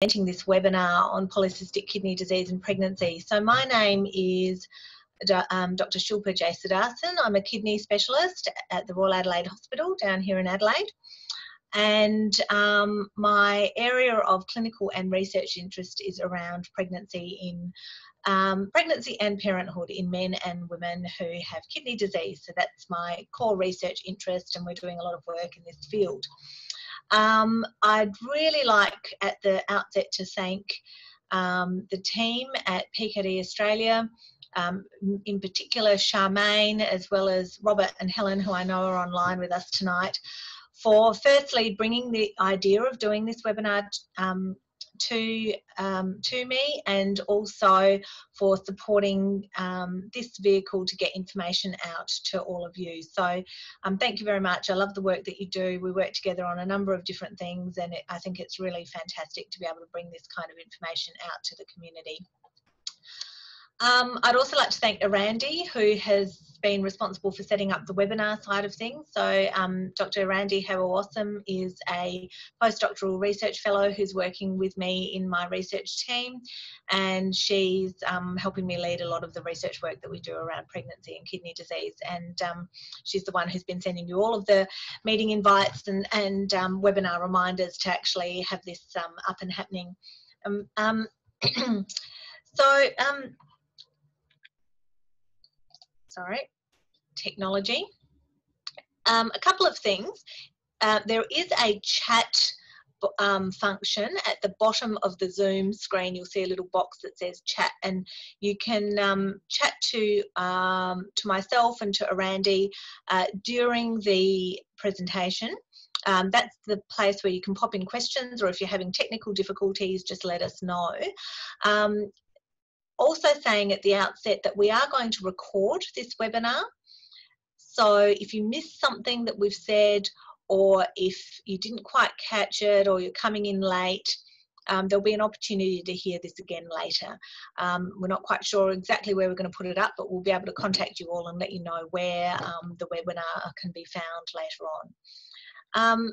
presenting this webinar on polycystic kidney disease and pregnancy. So my name is um, Dr. Shilpa Jesudason. I'm a kidney specialist at the Royal Adelaide Hospital down here in Adelaide. And um, my area of clinical and research interest is around pregnancy in um, pregnancy and parenthood in men and women who have kidney disease. So that's my core research interest, and we're doing a lot of work in this field. Um, I'd really like at the outset to thank um, the team at PKD Australia, um, in particular Charmaine, as well as Robert and Helen, who I know are online with us tonight, for firstly bringing the idea of doing this webinar um, to um, to me and also for supporting um, this vehicle to get information out to all of you. So um, thank you very much. I love the work that you do. We work together on a number of different things and it, I think it's really fantastic to be able to bring this kind of information out to the community. Um, I'd also like to thank Erandi, who has been responsible for setting up the webinar side of things. So um, Dr. Erandi Hewawasam is a postdoctoral research fellow who's working with me in my research team and she's um, helping me lead a lot of the research work that we do around pregnancy and kidney disease and um, she's the one who's been sending you all of the meeting invites and, and um, webinar reminders to actually have this um, up and happening. Um, so sorry, technology. Um, a couple of things. Uh, there is a chat um, function at the bottom of the Zoom screen. You'll see a little box that says chat, and you can um, chat to um, to myself and to Erandi uh, during the presentation. Um, that's the place where you can pop in questions, or if you're having technical difficulties, just let us know. Also saying at the outset that we are going to record this webinar. So if you missed something that we've said, or if you didn't quite catch it, or you're coming in late, um, there'll be an opportunity to hear this again later. Um, we're not quite sure exactly where we're going to put it up, but we'll be able to contact you all and let you know where um, the webinar can be found later on. Um,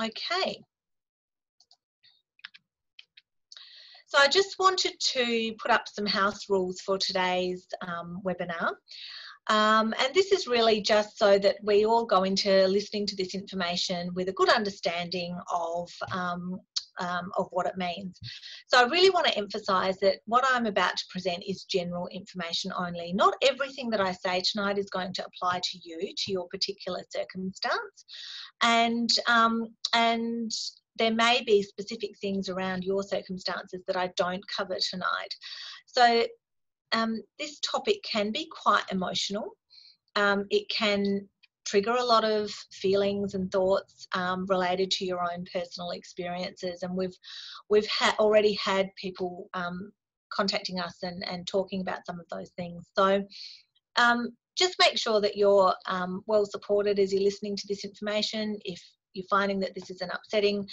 okay. So I just wanted to put up some house rules for today's um, webinar. Um, and this is really just so that we all go into listening to this information with a good understanding of um, um, of what it means. So I really want to emphasize that what I'm about to present is general information only. Not everything that I say tonight is going to apply to you, to your particular circumstance. And, um, and there may be specific things around your circumstances that I don't cover tonight. So um, this topic can be quite emotional. Um, it can trigger a lot of feelings and thoughts um, related to your own personal experiences, and we've we've ha already had people um, contacting us and, and talking about some of those things. So um, just make sure that you're um, well supported as you're listening to this information. If you're finding that this is an upsetting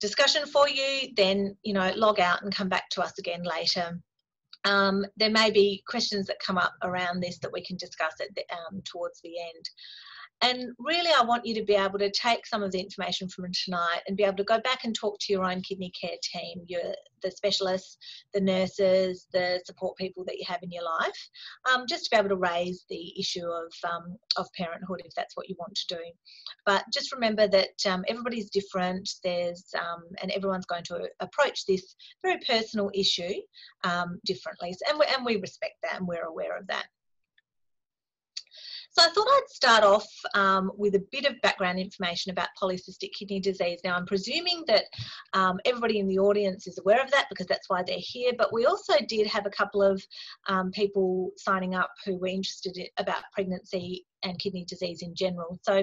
discussion for you, then you know log out and come back to us again later. Um, there may be questions that come up around this that we can discuss at the, um, towards the end. And really, I want you to be able to take some of the information from tonight and be able to go back and talk to your own kidney care team, your, the specialists, the nurses, the support people that you have in your life, um, just to be able to raise the issue of, um, of parenthood if that's what you want to do. But just remember that um, everybody's different, there's, um, and everyone's going to approach this very personal issue um, differently. And we, and we respect that and we're aware of that. So I thought I'd start off um, with a bit of background information about polycystic kidney disease. Now I'm presuming that um, everybody in the audience is aware of that because that's why they're here, but we also did have a couple of um, people signing up who were interested in, about pregnancy and kidney disease in general. So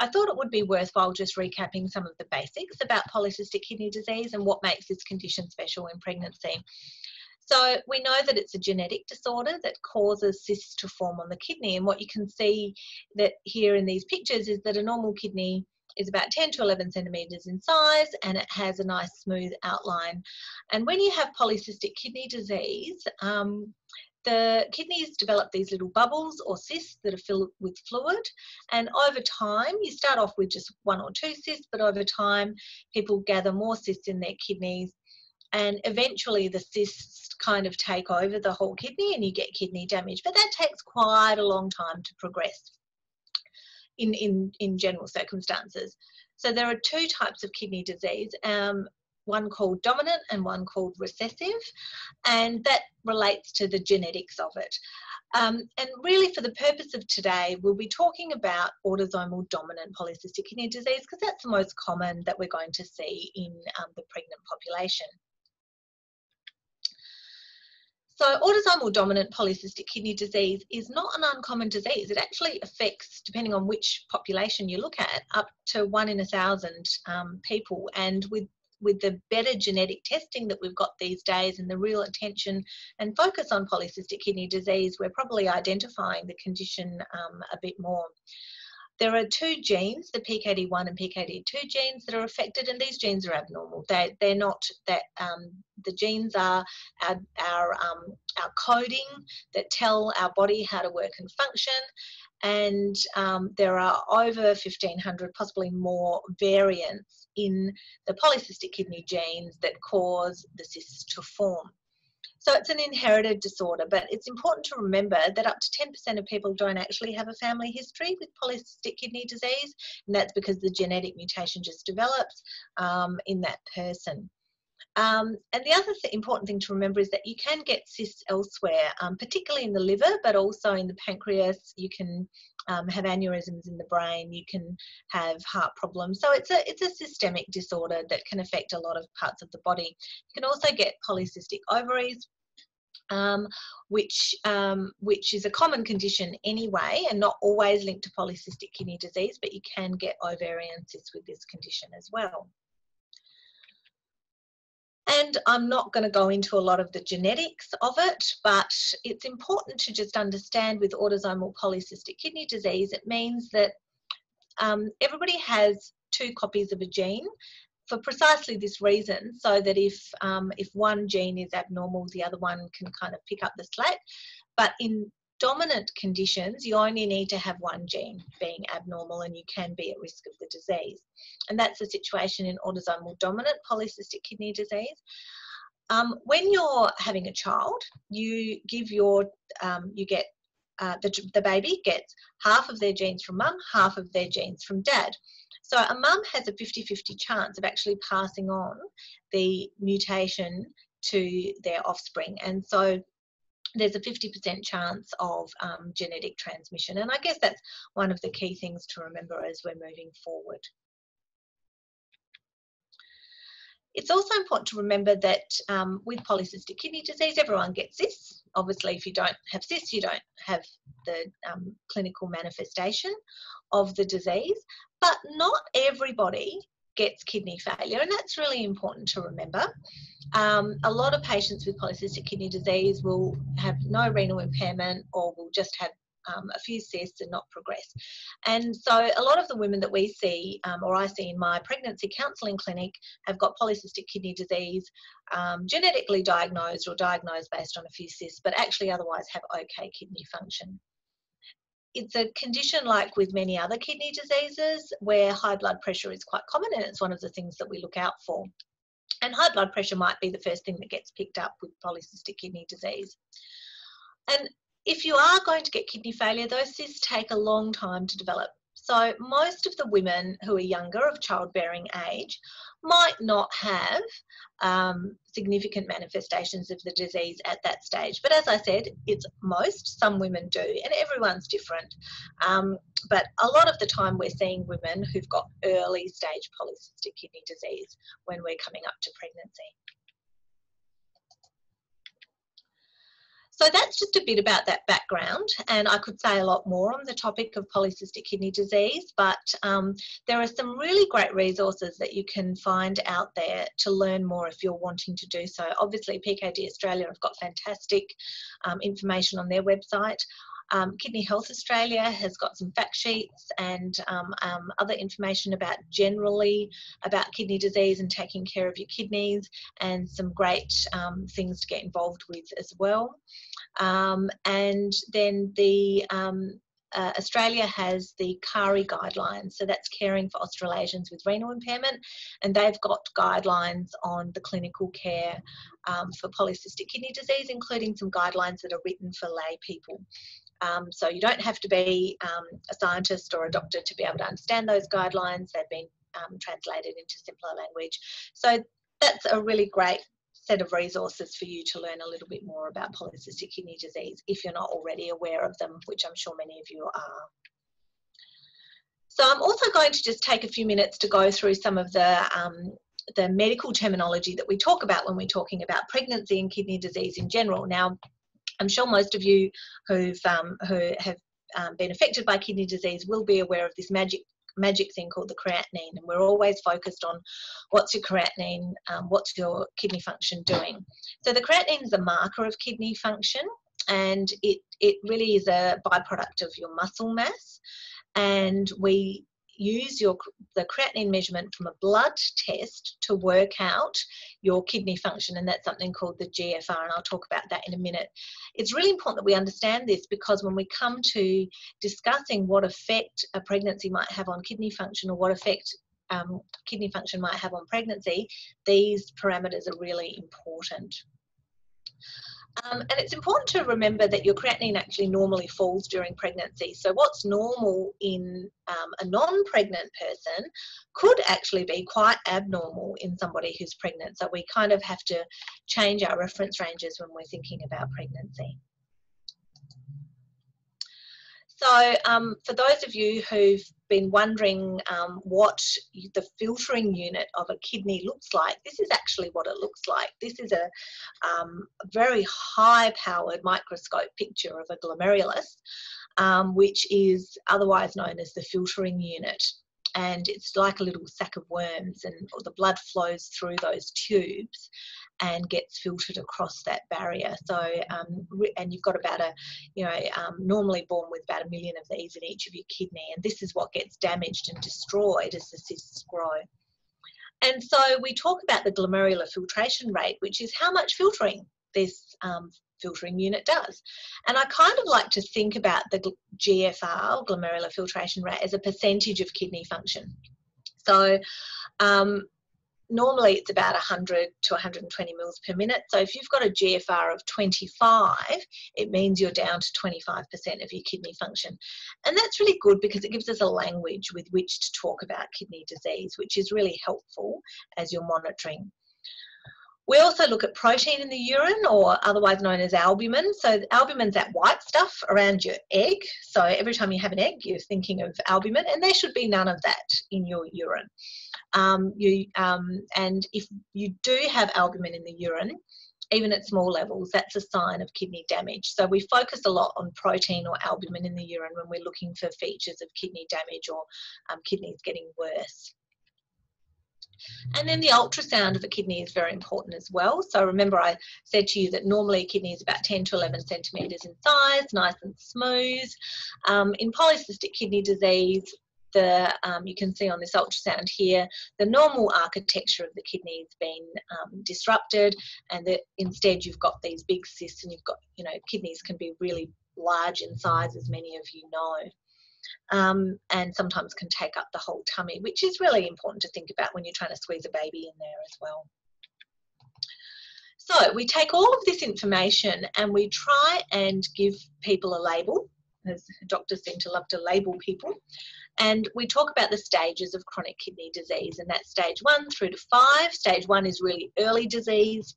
I thought it would be worthwhile just recapping some of the basics about polycystic kidney disease and what makes this condition special in pregnancy. So we know that it's a genetic disorder that causes cysts to form on the kidney. And what you can see that here in these pictures is that a normal kidney is about 10 to 11 centimetres in size and it has a nice smooth outline. And when you have polycystic kidney disease, um, the kidneys develop these little bubbles or cysts that are filled with fluid. And over time, you start off with just one or two cysts, but over time, people gather more cysts in their kidneys and eventually the cysts kind of take over the whole kidney and you get kidney damage. But that takes quite a long time to progress in, in, in general circumstances. So there are two types of kidney disease. Um, one called dominant and one called recessive, and that relates to the genetics of it. Um, and really, for the purpose of today, we'll be talking about autosomal dominant polycystic kidney disease because that's the most common that we're going to see in um, the pregnant population. So autosomal dominant polycystic kidney disease is not an uncommon disease. It actually affects, depending on which population you look at, up to one in a thousand um, people. And with with the better genetic testing that we've got these days and the real attention and focus on polycystic kidney disease, we're probably identifying the condition um, a bit more. There are two genes, the PKD1 and PKD2 genes, that are affected, and these genes are abnormal. They, they're not that um, the genes are our, our, um, our coding that tell our body how to work and function, and um, there are over 1500 possibly more variants in the polycystic kidney genes that cause the cysts to form so it's an inherited disorder but it's important to remember that up to 10% of people don't actually have a family history with polycystic kidney disease and that's because the genetic mutation just develops um, in that person um, and the other th important thing to remember is that you can get cysts elsewhere, um, particularly in the liver, but also in the pancreas. You can um, have aneurysms in the brain. You can have heart problems. So it's a it's a systemic disorder that can affect a lot of parts of the body. You can also get polycystic ovaries, um, which um, which is a common condition anyway, and not always linked to polycystic kidney disease, but you can get ovarian cysts with this condition as well. And I'm not going to go into a lot of the genetics of it, but it's important to just understand with autosomal polycystic kidney disease, it means that um, everybody has two copies of a gene for precisely this reason, so that if um, if one gene is abnormal, the other one can kind of pick up the slack. But in dominant conditions, you only need to have one gene being abnormal and you can be at risk of the disease. And that's the situation in autosomal dominant polycystic kidney disease. Um, when you're having a child, you give your, um, you get, uh, the, the baby gets half of their genes from mum, half of their genes from dad. So a mum has a 50-50 chance of actually passing on the mutation to their offspring. And so there's a 50% chance of um, genetic transmission. And I guess that's one of the key things to remember as we're moving forward. It's also important to remember that um, with polycystic kidney disease, everyone gets this. Obviously, if you don't have this, you don't have the um, clinical manifestation of the disease. But not everybody gets kidney failure, and that's really important to remember. Um, a lot of patients with polycystic kidney disease will have no renal impairment or will just have um, a few cysts and not progress. And so a lot of the women that we see, um, or I see in my pregnancy counselling clinic, have got polycystic kidney disease, um, genetically diagnosed or diagnosed based on a few cysts, but actually otherwise have okay kidney function. It's a condition like with many other kidney diseases where high blood pressure is quite common and it's one of the things that we look out for. And high blood pressure might be the first thing that gets picked up with polycystic kidney disease. And if you are going to get kidney failure, those cysts take a long time to develop. So most of the women who are younger of childbearing age might not have um, significant manifestations of the disease at that stage. But as I said, it's most, some women do, and everyone's different. Um, but a lot of the time we're seeing women who've got early stage polycystic kidney disease when we're coming up to pregnancy. So that's just a bit about that background, and I could say a lot more on the topic of polycystic kidney disease, but um, there are some really great resources that you can find out there to learn more if you're wanting to do so. Obviously, PKD Australia have got fantastic um, information on their website. Um, Kidney Health Australia has got some fact sheets and um, um, other information about generally about kidney disease and taking care of your kidneys and some great um, things to get involved with as well. Um, and then the um, uh, Australia has the CARI guidelines, so that's caring for Australasians with renal impairment, and they've got guidelines on the clinical care um, for polycystic kidney disease, including some guidelines that are written for lay people. Um, so you don't have to be um, a scientist or a doctor to be able to understand those guidelines. They've been um, translated into simpler language. So that's a really great set of resources for you to learn a little bit more about polycystic kidney disease if you're not already aware of them, which I'm sure many of you are. So I'm also going to just take a few minutes to go through some of the um, the medical terminology that we talk about when we're talking about pregnancy and kidney disease in general. Now, I'm sure most of you who've um, who have um, been affected by kidney disease will be aware of this magic magic thing called the creatinine and we're always focused on what's your creatinine um, what's your kidney function doing. So the creatinine is a marker of kidney function and it it really is a byproduct of your muscle mass and we use your the creatinine measurement from a blood test to work out your kidney function and that's something called the GFR and I'll talk about that in a minute. It's really important that we understand this because when we come to discussing what effect a pregnancy might have on kidney function or what effect um, kidney function might have on pregnancy, these parameters are really important. Um, and it's important to remember that your creatinine actually normally falls during pregnancy. So, what's normal in um, a non pregnant person could actually be quite abnormal in somebody who's pregnant. So, we kind of have to change our reference ranges when we're thinking about pregnancy. So, um, for those of you who've been wondering um, what the filtering unit of a kidney looks like, this is actually what it looks like. This is a um, very high powered microscope picture of a glomerulus, um, which is otherwise known as the filtering unit. And it's like a little sack of worms, and the blood flows through those tubes and gets filtered across that barrier. So, um, and you've got about a, you know, um, normally born with about a million of these in each of your kidney, and this is what gets damaged and destroyed as the cysts grow. And so we talk about the glomerular filtration rate, which is how much filtering this um, filtering unit does. And I kind of like to think about the GFR, glomerular filtration rate, as a percentage of kidney function. So um, normally it's about 100 to 120 mils per minute. So if you've got a GFR of 25, it means you're down to 25% of your kidney function. And that's really good because it gives us a language with which to talk about kidney disease, which is really helpful as you're monitoring. We also look at protein in the urine, or otherwise known as albumin. So albumin's that white stuff around your egg. So every time you have an egg, you're thinking of albumin, and there should be none of that in your urine. Um, you, um, and if you do have albumin in the urine, even at small levels, that's a sign of kidney damage. So we focus a lot on protein or albumin in the urine when we're looking for features of kidney damage or um, kidneys getting worse. And then the ultrasound of a kidney is very important as well. So remember I said to you that normally a kidney is about 10 to 11 centimetres in size, nice and smooth. Um, in polycystic kidney disease, the um, you can see on this ultrasound here the normal architecture of the kidney has been um, disrupted and that instead you've got these big cysts and you've got you know kidneys can be really large in size as many of you know. Um, and sometimes can take up the whole tummy which is really important to think about when you're trying to squeeze a baby in there as well. So we take all of this information and we try and give people a label. As doctors seem to love to label people. And we talk about the stages of chronic kidney disease, and that's stage one through to five. Stage one is really early disease,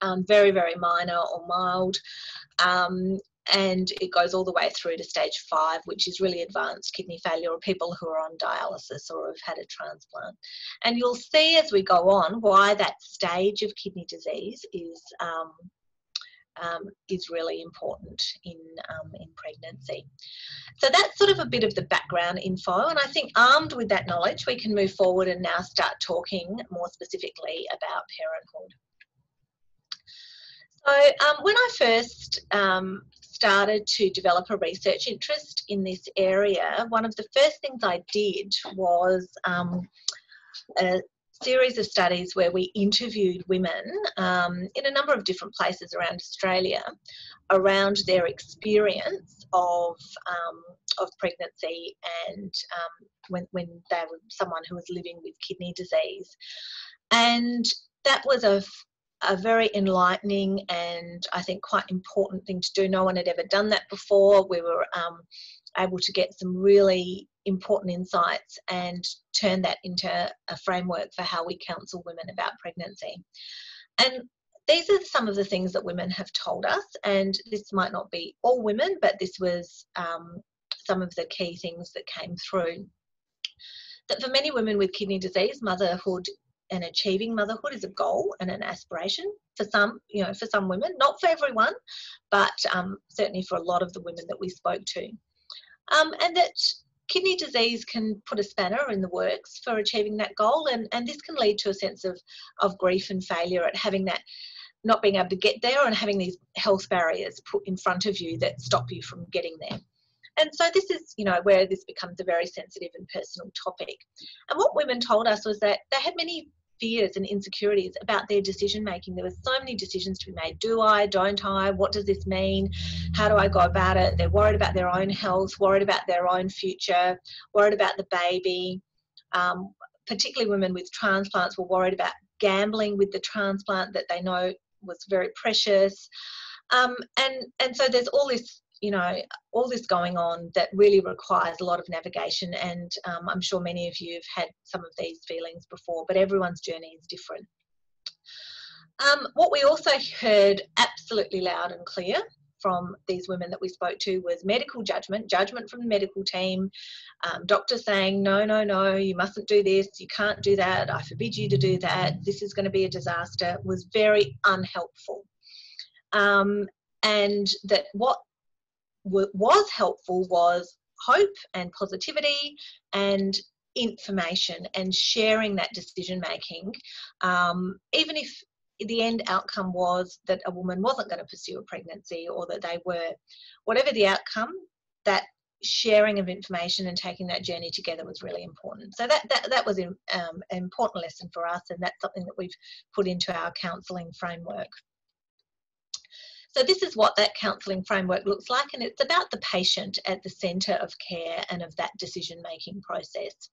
um, very, very minor or mild. Um, and it goes all the way through to stage five, which is really advanced kidney failure or people who are on dialysis or have had a transplant. And you'll see as we go on why that stage of kidney disease is um, um, is really important in, um, in pregnancy. So that's sort of a bit of the background info and I think armed with that knowledge we can move forward and now start talking more specifically about parenthood. So um, when I first um, started to develop a research interest in this area, one of the first things I did was um, series of studies where we interviewed women um, in a number of different places around Australia around their experience of um, of pregnancy and um, when when they were someone who was living with kidney disease, and that was a a very enlightening and I think quite important thing to do. No one had ever done that before. We were um, able to get some really important insights and turn that into a framework for how we counsel women about pregnancy. And these are some of the things that women have told us, and this might not be all women, but this was um, some of the key things that came through. That for many women with kidney disease, motherhood and achieving motherhood is a goal and an aspiration for some, you know, for some women, not for everyone, but um, certainly for a lot of the women that we spoke to. Um, and that kidney disease can put a spanner in the works for achieving that goal, and, and this can lead to a sense of, of grief and failure at having that not being able to get there and having these health barriers put in front of you that stop you from getting there. And so this is, you know, where this becomes a very sensitive and personal topic. And what women told us was that they had many fears and insecurities about their decision making. There were so many decisions to be made. Do I? Don't I? What does this mean? How do I go about it? They're worried about their own health, worried about their own future, worried about the baby. Um, particularly women with transplants were worried about gambling with the transplant that they know was very precious. Um, and and so there's all this you know all this going on that really requires a lot of navigation and um, i'm sure many of you have had some of these feelings before but everyone's journey is different um, what we also heard absolutely loud and clear from these women that we spoke to was medical judgment, judgment from the medical team, um, doctors saying, no, no, no, you mustn't do this, you can't do that, I forbid you to do that, this is going to be a disaster, was very unhelpful. Um, and that what was helpful was hope and positivity and information and sharing that decision making, um, even if the end outcome was that a woman wasn't going to pursue a pregnancy or that they were, whatever the outcome, that sharing of information and taking that journey together was really important. So that that, that was um, an important lesson for us, and that's something that we've put into our counselling framework. So this is what that counselling framework looks like and it's about the patient at the centre of care and of that decision making process.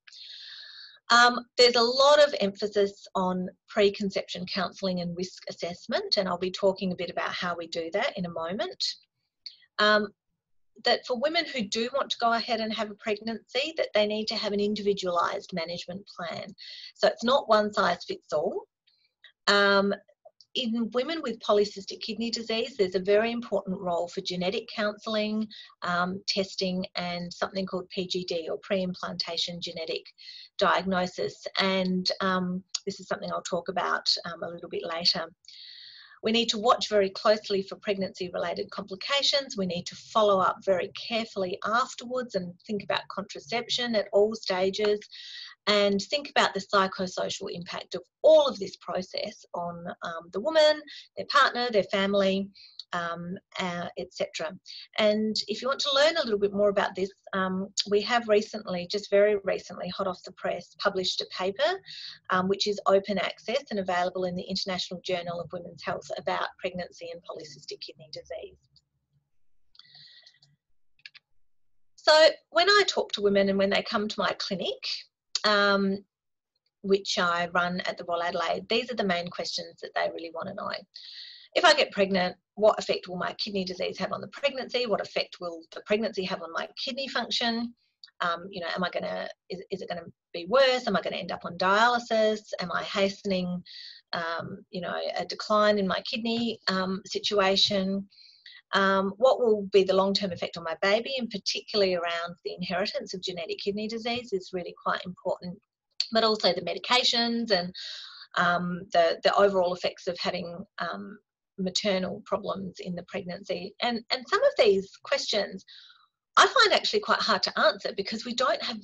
Um, there's a lot of emphasis on preconception counselling and risk assessment and I'll be talking a bit about how we do that in a moment. Um, that for women who do want to go ahead and have a pregnancy that they need to have an individualised management plan. So it's not one size fits all. Um, in women with polycystic kidney disease, there's a very important role for genetic counselling, um, testing, and something called PGD or pre-implantation genetic diagnosis. And um, this is something I'll talk about um, a little bit later. We need to watch very closely for pregnancy related complications. We need to follow up very carefully afterwards and think about contraception at all stages and think about the psychosocial impact of all of this process on um, the woman, their partner, their family, um, uh, etc. And if you want to learn a little bit more about this, um, we have recently, just very recently, hot off the press, published a paper um, which is open access and available in the International Journal of Women's Health about pregnancy and polycystic kidney disease. So when I talk to women and when they come to my clinic, um, which I run at the Royal Adelaide, these are the main questions that they really want to know. If I get pregnant, what effect will my kidney disease have on the pregnancy? What effect will the pregnancy have on my kidney function? Um, you know, am I going to, is, is it going to be worse? Am I going to end up on dialysis? Am I hastening, um, you know, a decline in my kidney um, situation? Um, what will be the long-term effect on my baby and particularly around the inheritance of genetic kidney disease is really quite important. But also the medications and um, the, the overall effects of having um, maternal problems in the pregnancy. And and some of these questions I find actually quite hard to answer because we don't have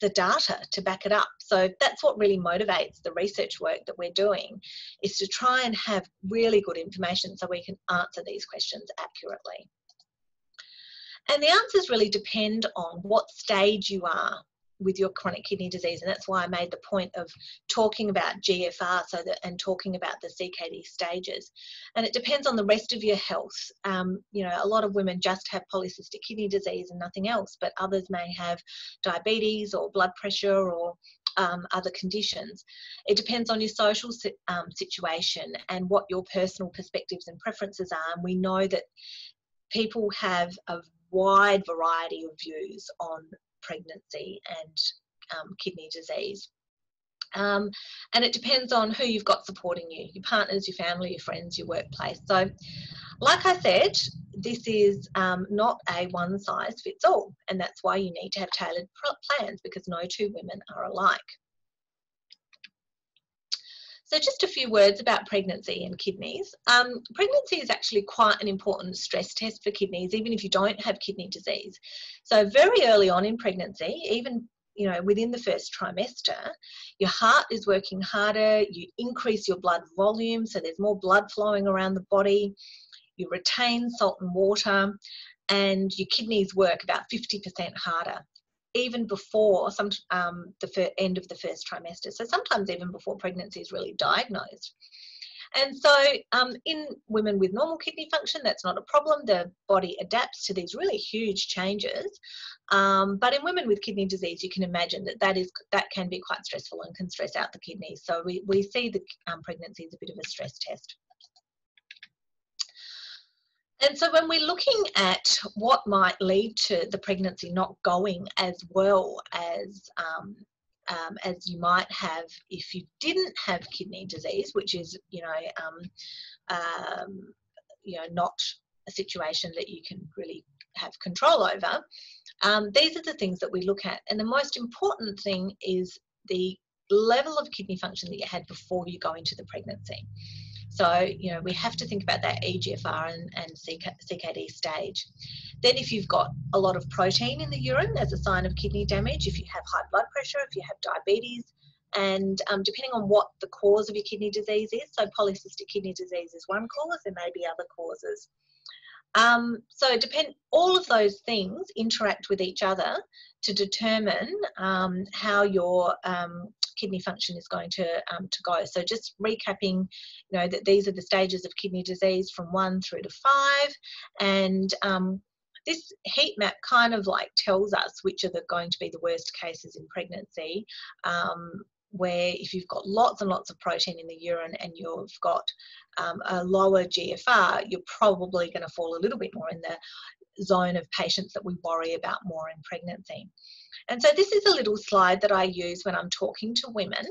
the data to back it up. So that's what really motivates the research work that we're doing is to try and have really good information so we can answer these questions accurately. And the answers really depend on what stage you are with your chronic kidney disease and that's why i made the point of talking about gfr so that and talking about the ckd stages and it depends on the rest of your health um, you know a lot of women just have polycystic kidney disease and nothing else but others may have diabetes or blood pressure or um, other conditions. It depends on your social um, situation and what your personal perspectives and preferences are. And we know that people have a wide variety of views on pregnancy and um, kidney disease. Um, and it depends on who you've got supporting you your partners, your family, your friends, your workplace. So, like I said, this is um, not a one size fits all, and that's why you need to have tailored plans because no two women are alike. So just a few words about pregnancy and kidneys. Um, pregnancy is actually quite an important stress test for kidneys, even if you don't have kidney disease. So very early on in pregnancy, even you know within the first trimester your heart is working harder you increase your blood volume so there's more blood flowing around the body you retain salt and water and your kidneys work about 50% harder even before some um, the end of the first trimester. So sometimes even before pregnancy is really diagnosed. And so, um, in women with normal kidney function, that's not a problem. The body adapts to these really huge changes. Um, but in women with kidney disease, you can imagine that that is that can be quite stressful and can stress out the kidneys. So we, we see the um, pregnancy as a bit of a stress test. And so when we're looking at what might lead to the pregnancy not going as well as um, um, as you might have if you didn't have kidney disease, which is you know um, um you know not a situation that you can really have control over. Um, these are the things that we look at, and the most important thing is the level of kidney function that you had before you go into the pregnancy. So, you know, we have to think about that EGFR and, and CKD stage. Then if you've got a lot of protein in the urine as a sign of kidney damage, if you have high blood pressure, if you have diabetes, and um, depending on what the cause of your kidney disease is, so polycystic kidney disease is one cause, there may be other causes. Um, so depend all of those things interact with each other to determine um, how your um, kidney function is going to um, to go. So just recapping, you know that these are the stages of kidney disease from one through to five, and um, this heat map kind of like tells us which are the, going to be the worst cases in pregnancy. Um, where if you've got lots and lots of protein in the urine and you've got um, a lower GFR, you're probably going to fall a little bit more in the zone of patients that we worry about more in pregnancy. And so this is a little slide that I use when I'm talking to women.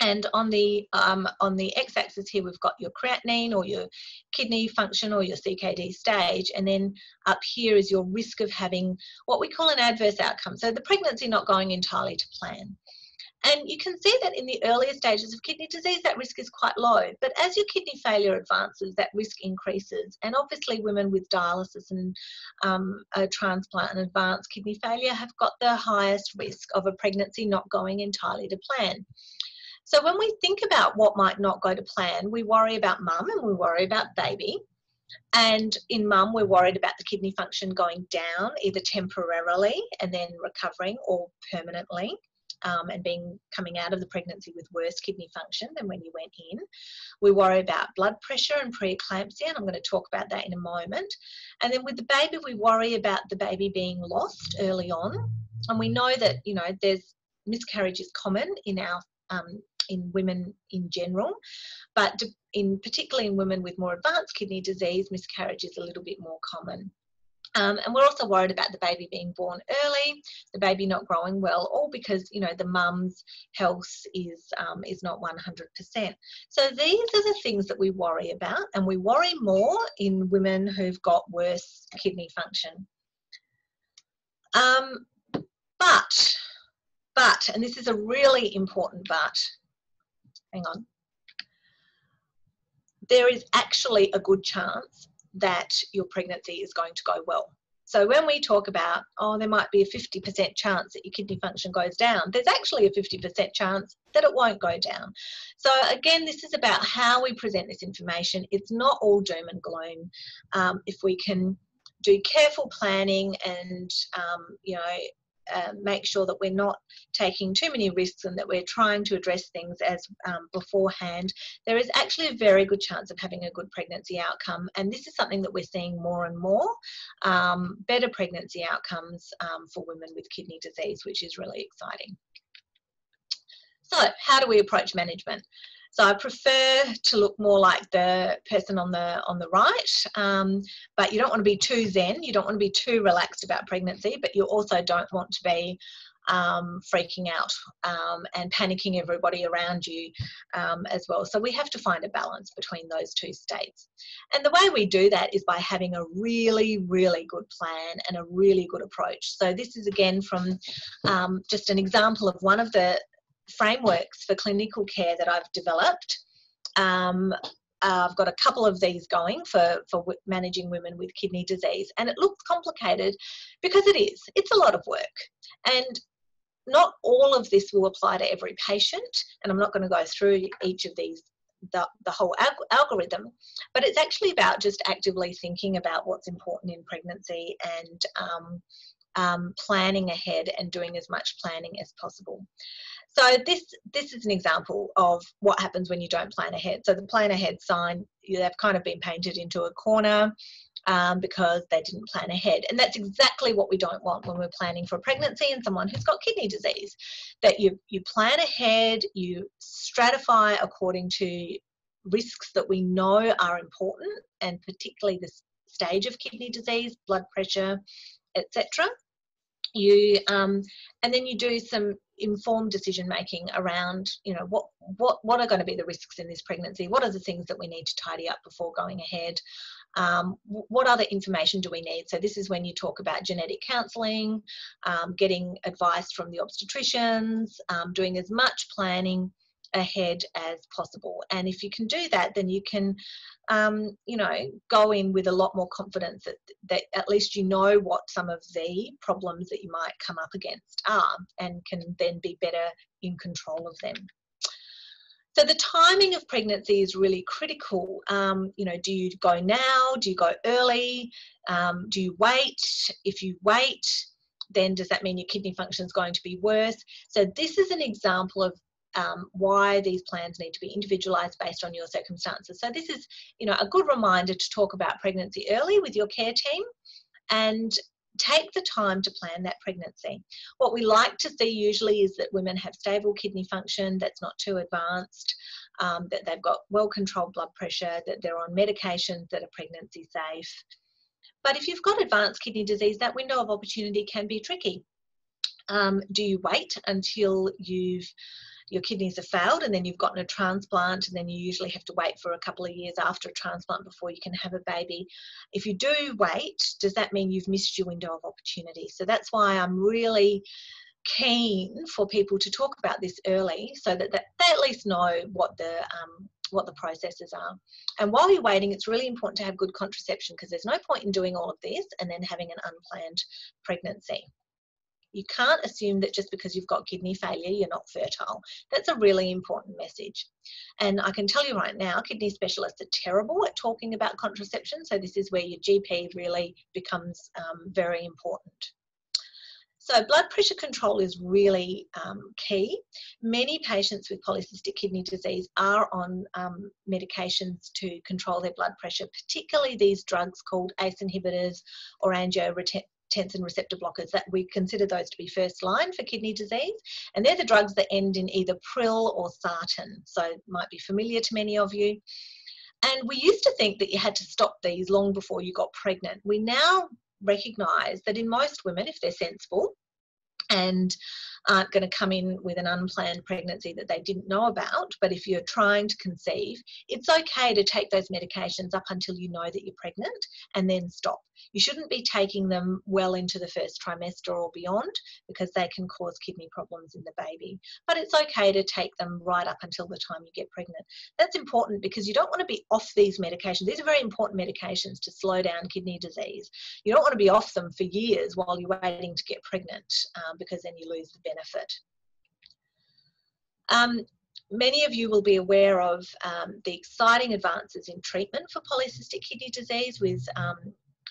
And on the um, on the x-axis here, we've got your creatinine or your kidney function or your CKD stage, and then up here is your risk of having what we call an adverse outcome. So the pregnancy not going entirely to plan. And you can see that in the earlier stages of kidney disease, that risk is quite low. But as your kidney failure advances, that risk increases. And obviously, women with dialysis and um, a transplant and advanced kidney failure have got the highest risk of a pregnancy not going entirely to plan. So when we think about what might not go to plan, we worry about mum and we worry about baby. And in mum, we're worried about the kidney function going down either temporarily and then recovering or permanently um, and being coming out of the pregnancy with worse kidney function than when you went in. We worry about blood pressure and preeclampsia, and I'm going to talk about that in a moment. And then with the baby, we worry about the baby being lost early on. And we know that, you know, there's miscarriage is common in our um, in women in general, but in particularly in women with more advanced kidney disease, miscarriage is a little bit more common. Um, and we're also worried about the baby being born early, the baby not growing well, all because you know the mum's health is um, is not 100%. So these are the things that we worry about, and we worry more in women who've got worse kidney function. Um, but, but, and this is a really important but. Hang on. There is actually a good chance that your pregnancy is going to go well. So when we talk about, oh, there might be a 50% chance that your kidney function goes down, there's actually a 50% chance that it won't go down. So again, this is about how we present this information. It's not all doom and gloom. Um, if we can do careful planning and, um, you know, uh, make sure that we're not taking too many risks and that we're trying to address things as um, beforehand, there is actually a very good chance of having a good pregnancy outcome. And this is something that we're seeing more and more um, better pregnancy outcomes um, for women with kidney disease, which is really exciting. So, how do we approach management? So I prefer to look more like the person on the on the right, um, but you don't want to be too zen. You don't want to be too relaxed about pregnancy, but you also don't want to be um, freaking out um, and panicking everybody around you um, as well. So we have to find a balance between those two states. And the way we do that is by having a really, really good plan and a really good approach. So this is again from um, just an example of one of the frameworks for clinical care that I've developed. Um, I've got a couple of these going for, for managing women with kidney disease, and it looks complicated because it is. It's a lot of work. And not all of this will apply to every patient, and I'm not going to go through each of these, the, the whole algorithm, but it's actually about just actively thinking about what's important in pregnancy and um, um, planning ahead and doing as much planning as possible. So this this is an example of what happens when you don't plan ahead. So the plan ahead sign, they've kind of been painted into a corner um, because they didn't plan ahead. And that's exactly what we don't want when we're planning for a pregnancy and someone who's got kidney disease. That you you plan ahead, you stratify according to risks that we know are important, and particularly the stage of kidney disease, blood pressure, etc you um, and then you do some informed decision making around you know what what what are going to be the risks in this pregnancy? What are the things that we need to tidy up before going ahead? Um, what other information do we need? So this is when you talk about genetic counselling um, getting advice from the obstetricians um, doing as much planning ahead as possible. And if you can do that, then you can, um, you know, go in with a lot more confidence that, that at least you know what some of the problems that you might come up against are and can then be better in control of them. So the timing of pregnancy is really critical. Um, you know, do you go now? Do you go early? Um, do you wait? If you wait, then does that mean your kidney function is going to be worse? So this is an example of um, why these plans need to be individualized based on your circumstances. So this is, you know, a good reminder to talk about pregnancy early with your care team and take the time to plan that pregnancy. What we like to see usually is that women have stable kidney function that's not too advanced, um, that they've got well controlled blood pressure, that they're on medications that are pregnancy safe. But if you've got advanced kidney disease, that window of opportunity can be tricky. Um, do you wait until you've your kidneys have failed and then you've gotten a transplant and then you usually have to wait for a couple of years after a transplant before you can have a baby. If you do wait, does that mean you've missed your window of opportunity? So that's why I'm really keen for people to talk about this early so that, they at least know what the um, what the processes are. And while you're waiting, it's really important to have good contraception because there's no point in doing all of this and then having an unplanned pregnancy. You can't assume that just because you've got kidney failure, you're not fertile. That's a really important message. And I can tell you right now, kidney specialists are terrible at talking about contraception. So this is where your GP really becomes um, very important. So blood pressure control is really um, key. Many patients with polycystic kidney disease are on um, medications to control their blood pressure, particularly these drugs called ACE inhibitors or angiotensin angiotensin receptor blockers that we consider those to be first line for kidney disease. And they're the drugs that end in either pril or sartan. So might be familiar to many of you. And we used to think that you had to stop these long before you got pregnant. We now recognize that in most women, if they're sensible, and aren't going to come in with an unplanned pregnancy that they didn't know about. But if you're trying to conceive, it's okay to take those medications up until you know that you're pregnant and then stop. You shouldn't be taking them well into the first trimester or beyond because they can cause kidney problems in the baby. But it's okay to take them right up until the time you get pregnant. That's important because you don't want to be off these medications. These are very important medications to slow down kidney disease. You don't want to be off them for years while you're waiting to get pregnant um, because then you lose the benefit. Um, many of you will be aware of um, the exciting advances in treatment for polycystic kidney disease with um,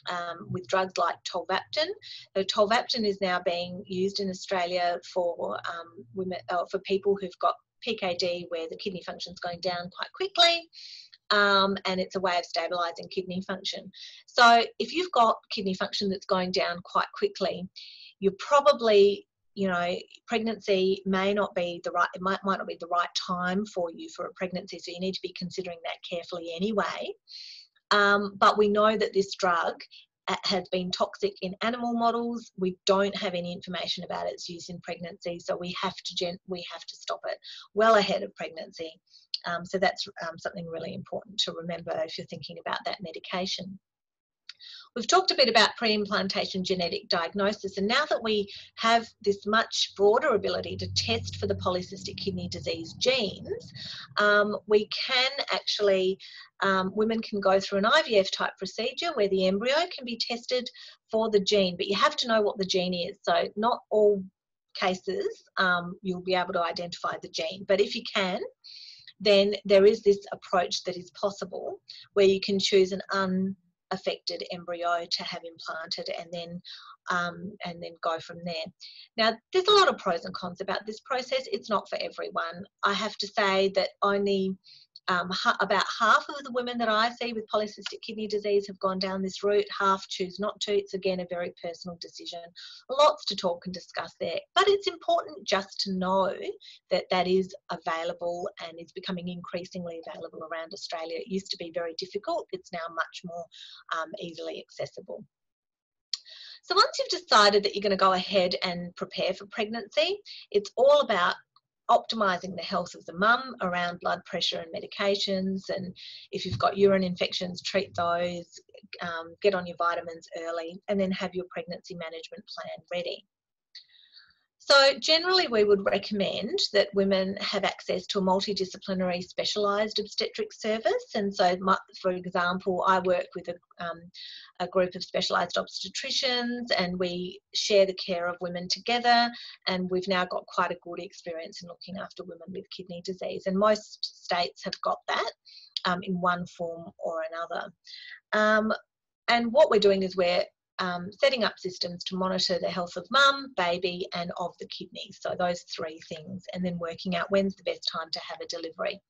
um, with drugs like tolvaptan. So tolvaptan is now being used in Australia for um, women, uh, for people who've got PKD where the kidney function is going down quite quickly. Um, and it's a way of stabilizing kidney function. So if you've got kidney function that's going down quite quickly, you're probably you know pregnancy may not be the right it might, might not be the right time for you for a pregnancy so you need to be considering that carefully anyway um, but we know that this drug uh, has been toxic in animal models. We don't have any information about its use in pregnancy, so we have to gen- we have to stop it well ahead of pregnancy. Um, so that's um, something really important to remember if you're thinking about that medication. We've talked a bit about pre-implantation genetic diagnosis and now that we have this much broader ability to test for the polycystic kidney disease genes, um, we can actually, um, women can go through an IVF type procedure where the embryo can be tested for the gene, but you have to know what the gene is. So not all cases um, you'll be able to identify the gene, but if you can, then there is this approach that is possible where you can choose an un affected embryo to have implanted and then um, and then go from there. Now, there's a lot of pros and cons about this process. It's not for everyone. I have to say that only um, ha about half of the women that I see with polycystic kidney disease have gone down this route, half choose not to. It's again a very personal decision. Lots to talk and discuss there, but it's important just to know that that is available and is becoming increasingly available around Australia. It used to be very difficult, it's now much more um, easily accessible. So once you've decided that you're going to go ahead and prepare for pregnancy, it's all about optimizing the health of the mum around blood pressure and medications. And if you've got urine infections, treat those, um, get on your vitamins early, and then have your pregnancy management plan ready. So, generally, we would recommend that women have access to a multidisciplinary specialised obstetric service. And so, for example, I work with a, um, a group of specialised obstetricians and we share the care of women together. And we've now got quite a good experience in looking after women with kidney disease. And most states have got that um, in one form or another. Um, and what we're doing is we're um, setting up systems to monitor the health of mum, baby, and of the kidneys. So, those three things, and then working out when's the best time to have a delivery.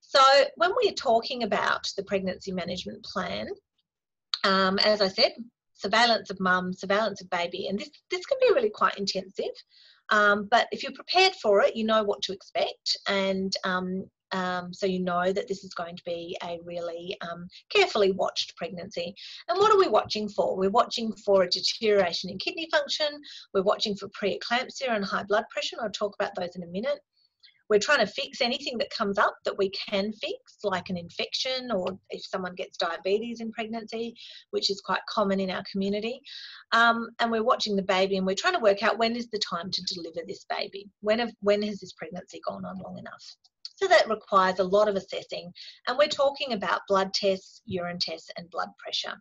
So, when we're talking about the pregnancy management plan, um, as I said, surveillance of mum, surveillance of baby, and this, this can be really quite intensive. Um, but if you're prepared for it, you know what to expect, and um, um, so you know that this is going to be a really um, carefully watched pregnancy. And what are we watching for? We're watching for a deterioration in kidney function, we're watching for preeclampsia and high blood pressure, and I'll talk about those in a minute. We're trying to fix anything that comes up that we can fix, like an infection or if someone gets diabetes in pregnancy, which is quite common in our community. Um, and we're watching the baby and we're trying to work out when is the time to deliver this baby? When, have, when has this pregnancy gone on long enough? So that requires a lot of assessing. And we're talking about blood tests, urine tests, and blood pressure.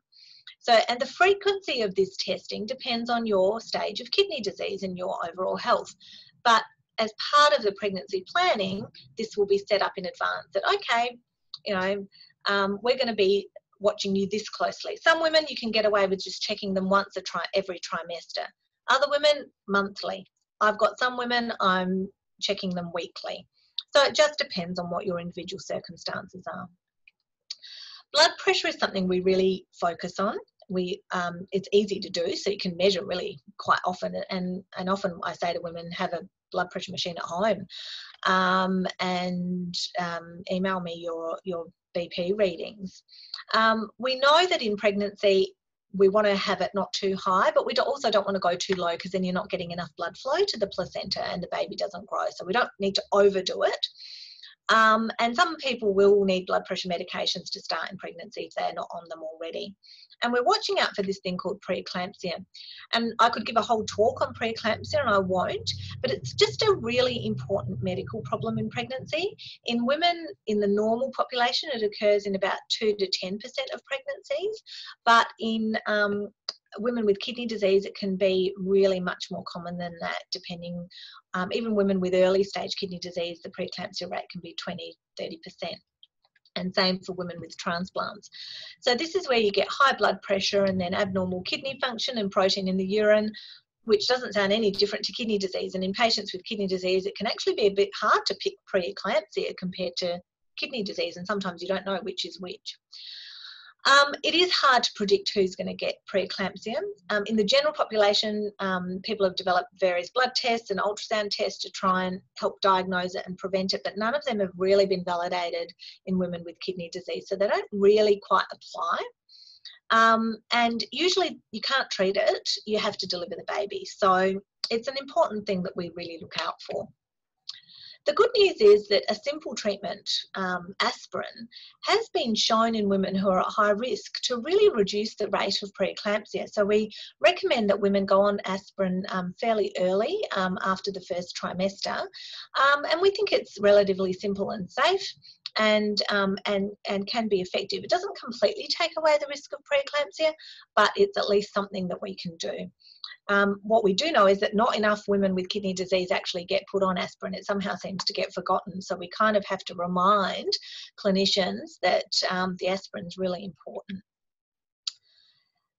So, and the frequency of this testing depends on your stage of kidney disease and your overall health. But as part of the pregnancy planning, this will be set up in advance that, okay, you know, um, we're going to be watching you this closely. Some women you can get away with just checking them once a tri- every trimester. Other women, monthly. I've got some women I'm checking them weekly. So it just depends on what your individual circumstances are. Blood pressure is something we really focus on. We, um, it's easy to do, so you can measure really quite often. And, and often I say to women, have a blood pressure machine at home um, and um, email me your, your BP readings. Um, we know that in pregnancy, we want to have it not too high, but we also don't want to go too low because then you're not getting enough blood flow to the placenta and the baby doesn't grow. So we don't need to overdo it. Um, and some people will need blood pressure medications to start in pregnancy if they're not on them already. And we're watching out for this thing called preeclampsia. And I could give a whole talk on preeclampsia and I won't, but it's just a really important medical problem in pregnancy. In women in the normal population, it occurs in about 2 to 10% of pregnancies, but in um, women with kidney disease, it can be really much more common than that, depending, um, even women with early stage kidney disease, the preeclampsia rate can be 20, 30%. and same for women with transplants. So this is where you get high blood pressure and then abnormal kidney function and protein in the urine, which doesn't sound any different to kidney disease. And in patients with kidney disease, it can actually be a bit hard to pick preeclampsia compared to kidney disease, and sometimes you don't know which is which. Um, it is hard to predict who's going to get preeclampsia. Um, in the general population, um, people have developed various blood tests and ultrasound tests to try and help diagnose it and prevent it, but none of them have really been validated in women with kidney disease, so they don't really quite apply. Um, and usually you can't treat it, you have to deliver the baby. So it's an important thing that we really look out for. The good news is that a simple treatment, um, aspirin, has been shown in women who are at high risk to really reduce the rate of preeclampsia. So we recommend that women go on aspirin um, fairly early um, after the first trimester, um, and we think it's relatively simple and safe and um, and and can be effective. It doesn't completely take away the risk of preeclampsia, but it's at least something that we can do. Um, what we do know is that not enough women with kidney disease actually get put on aspirin. It somehow seems to get forgotten. So we kind of have to remind clinicians that um, the aspirin is really important.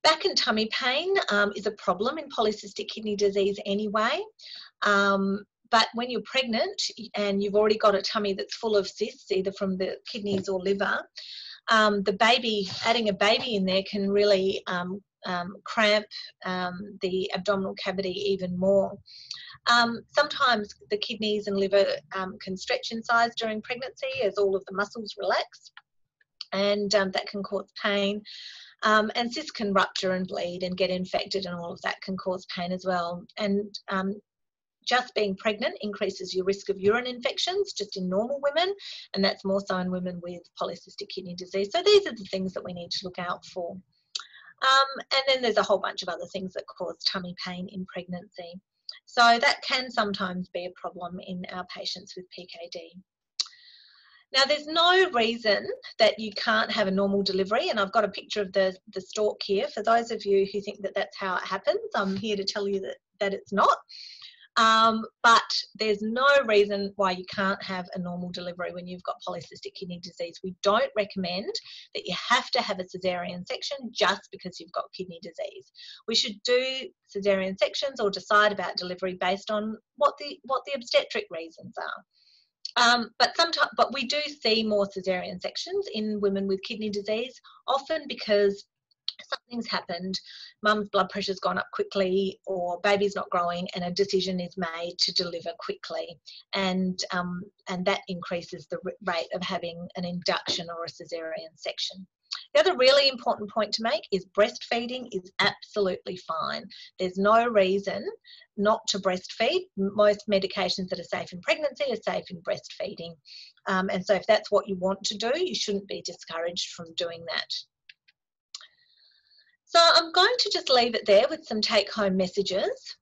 Back and tummy pain um, is a problem in polycystic kidney disease anyway. Um, but when you're pregnant and you've already got a tummy that's full of cysts, either from the kidneys or liver, um, the baby, adding a baby in there can really um, um, cramp um, the abdominal cavity even more. Um, sometimes the kidneys and liver um, can stretch in size during pregnancy as all of the muscles relax, and um, that can cause pain. Um, and cysts can rupture and bleed and get infected, and all of that can cause pain as well. And just being pregnant increases your risk of urine infections just in normal women, and that's more so in women with polycystic kidney disease. So these are the things that we need to look out for. Um, and then there's a whole bunch of other things that cause tummy pain in pregnancy. So that can sometimes be a problem in our patients with PKD. Now, there's no reason that you can't have a normal delivery, and I've got a picture of the, the stalk here. For those of you who think that that's how it happens, I'm here to tell you that, that it's not. Um, but there's no reason why you can't have a normal delivery when you've got polycystic kidney disease. We don't recommend that you have to have a cesarean section just because you've got kidney disease. We should do cesarean sections or decide about delivery based on what the what the obstetric reasons are. Um, but sometimes, but we do see more cesarean sections in women with kidney disease, often because something's happened, mum's blood pressure's gone up quickly, or baby's not growing, and a decision is made to deliver quickly, and um, and that increases the rate of having an induction or a cesarean section. The other really important point to make is breastfeeding is absolutely fine. There's no reason not to breastfeed. Most medications that are safe in pregnancy are safe in breastfeeding. Um, and so, if that's what you want to do, you shouldn't be discouraged from doing that. So I'm going to just leave it there with some take home messages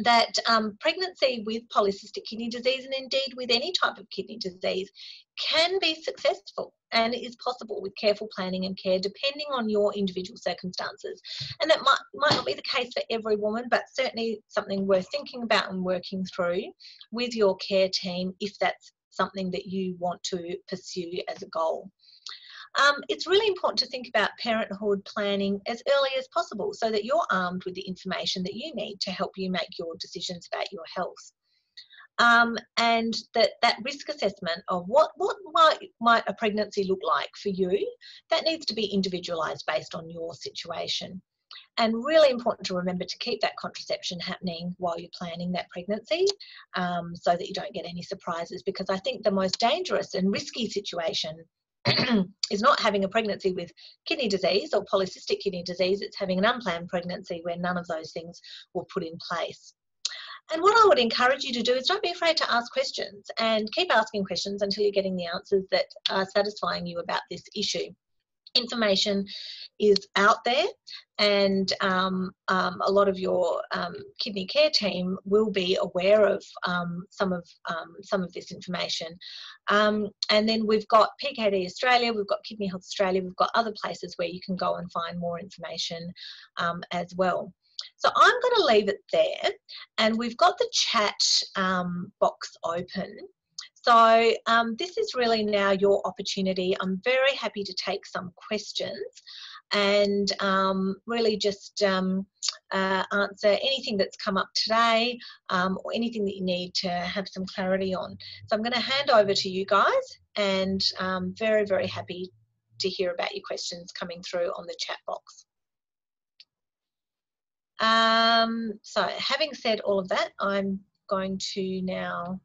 that um, pregnancy with polycystic kidney disease and indeed with any type of kidney disease can be successful and is possible with careful planning and care depending on your individual circumstances. And that might, might not be the case for every woman, but certainly something worth thinking about and working through with your care team if that's something that you want to pursue as a goal. Um, it's really important to think about parenthood planning as early as possible so that you're armed with the information that you need to help you make your decisions about your health. Um, and that, that risk assessment of what, what might, might a pregnancy look like for you, that needs to be individualised based on your situation. And really important to remember to keep that contraception happening while you're planning that pregnancy um, so that you don't get any surprises. Because I think the most dangerous and risky situation is not having a pregnancy with kidney disease or polycystic kidney disease, it's having an unplanned pregnancy where none of those things were put in place. And what I would encourage you to do is don't be afraid to ask questions and keep asking questions until you're getting the answers that are satisfying you about this issue information is out there and um, um, a lot of your um, kidney care team will be aware of um, some of um, some of this information. Um, and then we've got PKD Australia we've got Kidney Health Australia we've got other places where you can go and find more information as well. So I'm going to leave it there and we've got the chat box open So um, this is really now your opportunity. I'm very happy to take some questions and um, really just um, uh, answer anything that's come up today um, or anything that you need to have some clarity on. So I'm going to hand over to you guys and um, very, very happy to hear about your questions coming through on the chat box. Um, so having said all of that, I'm going to now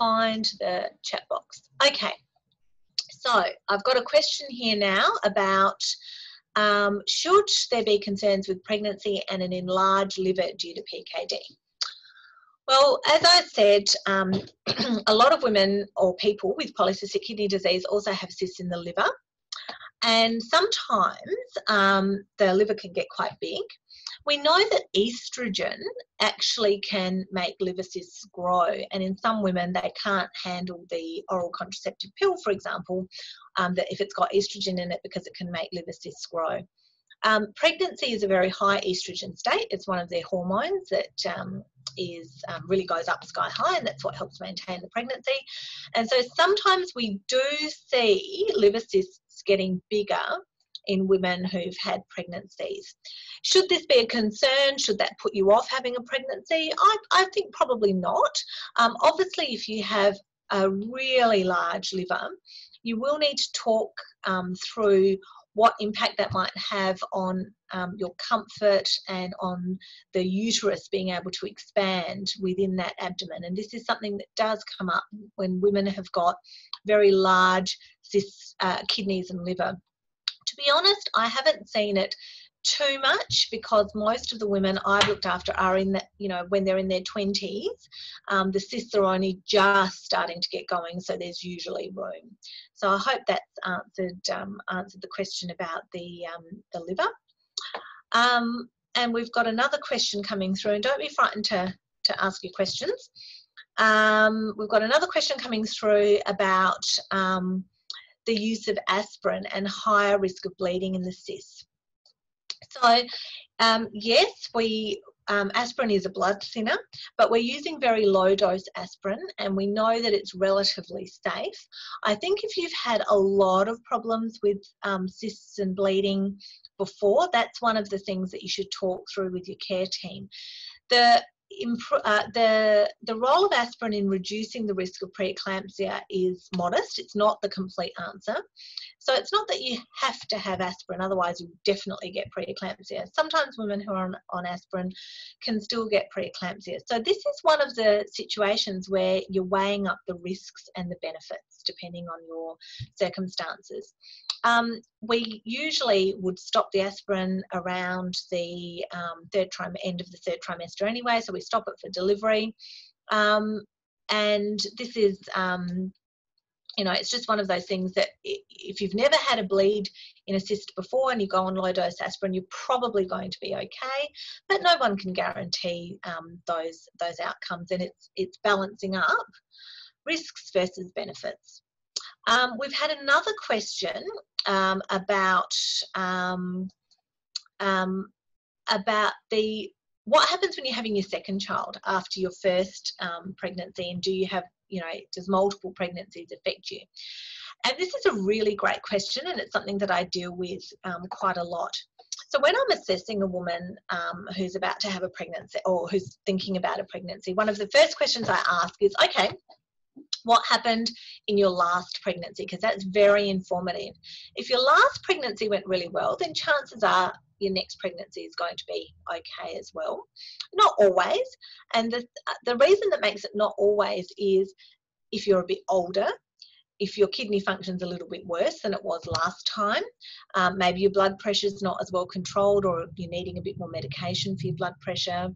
find the chat box. Okay, so I've got a question here now about um, should there be concerns with pregnancy and an enlarged liver due to PKD? Well, as I said, um, a lot of women or people with polycystic kidney disease also have cysts in the liver. And sometimes um, the liver can get quite big. We know that estrogen actually can make liver cysts grow, and in some women, they can't handle the oral contraceptive pill, for example, um, that if it's got estrogen in it because it can make liver cysts grow. Um, pregnancy is a very high estrogen state. It's one of their hormones that um, is um, really goes up sky high, and that's what helps maintain the pregnancy. And so sometimes we do see liver cysts getting bigger in women who've had pregnancies. Should this be a concern? Should that put you off having a pregnancy? I, I think probably not. Um, obviously, if you have a really large liver, you will need to talk um, through what impact that might have on um, your comfort and on the uterus being able to expand within that abdomen. And this is something that does come up when women have got very large cysts, uh, kidneys and liver. To be honest, I haven't seen it too much because most of the women I've looked after are in that, you know, when they're in their 20s, um, the cysts are only just starting to get going, so there's usually room. So I hope that's answered um, answered the question about the um, the liver. Um, and we've got another question coming through, and don't be frightened to to ask your questions. Um, we've got another question coming through about um, the use of aspirin and higher risk of bleeding in the cysts. So um, yes, we um, aspirin is a blood thinner, but we're using very low dose aspirin and we know that it's relatively safe. I think if you've had a lot of problems with um, cysts and bleeding before, that's one of the things that you should talk through with your care team. The uh, the the role of aspirin in reducing the risk of preeclampsia is modest. It's not the complete answer. So it's not that you have to have aspirin, otherwise you definitely get preeclampsia. Sometimes women who are on, on aspirin can still get preeclampsia. So this is one of the situations where you're weighing up the risks and the benefits depending on your circumstances. Um, we usually would stop the aspirin around the um, third trim- end of the third trimester anyway, so we stop it for delivery. Um, and this is, um, you know, it's just one of those things that if you've never had a bleed in a cyst before and you go on low dose aspirin, you're probably going to be okay. But no one can guarantee um, those those outcomes, and it's it's balancing up risks versus benefits. Um, we've had another question um, about um, um, about the what happens when you're having your second child after your first um, pregnancy, and do you have you know does multiple pregnancies affect you? And this is a really great question, and it's something that I deal with um, quite a lot. So when I'm assessing a woman um, who's about to have a pregnancy or who's thinking about a pregnancy, one of the first questions I ask is, okay, what happened in your last pregnancy because that's very informative. If your last pregnancy went really well, then chances are your next pregnancy is going to be okay as well. Not always. And the, the reason that makes it not always is if you're a bit older, if your kidney function's a little bit worse than it was last time, um, maybe your blood pressure's not as well controlled or you're needing a bit more medication for your blood pressure